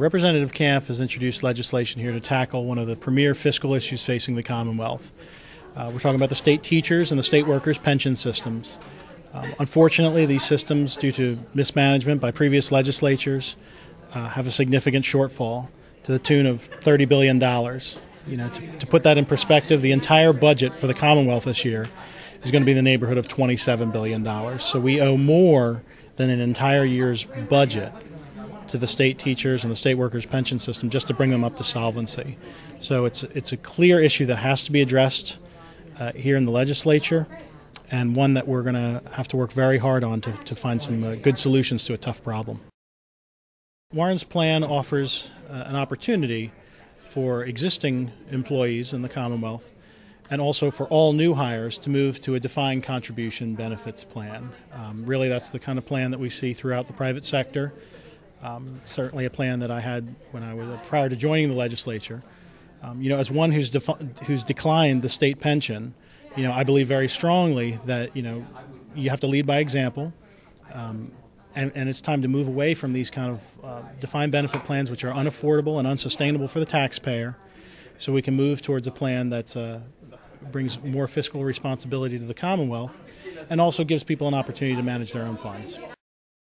Representative Kampf has introduced legislation here to tackle one of the premier fiscal issues facing the Commonwealth. Uh, we're talking about the state teachers and the state workers' pension systems. Um, unfortunately, these systems, due to mismanagement by previous legislatures, uh, have a significant shortfall to the tune of $30 billion. You know, to, to put that in perspective, the entire budget for the Commonwealth this year is going to be in the neighborhood of $27 billion. So we owe more than an entire year's budget to the state teachers and the state workers pension system just to bring them up to solvency. So it's it's a clear issue that has to be addressed uh, here in the legislature, and one that we're going to have to work very hard on to, to find some uh, good solutions to a tough problem. Warren's plan offers uh, an opportunity for existing employees in the Commonwealth and also for all new hires to move to a defined contribution benefits plan. Um, really, that's the kind of plan that we see throughout the private sector. Um, certainly, a plan that I had when I was prior to joining the legislature. Um, you know, as one who's who's declined the state pension, you know, I believe very strongly that you know you have to lead by example. Um, and, and, it's time to move away from these kind of uh, defined benefit plans, which are unaffordable and unsustainable for the taxpayer, so we can move towards a plan that uh, brings more fiscal responsibility to the Commonwealth and also gives people an opportunity to manage their own funds.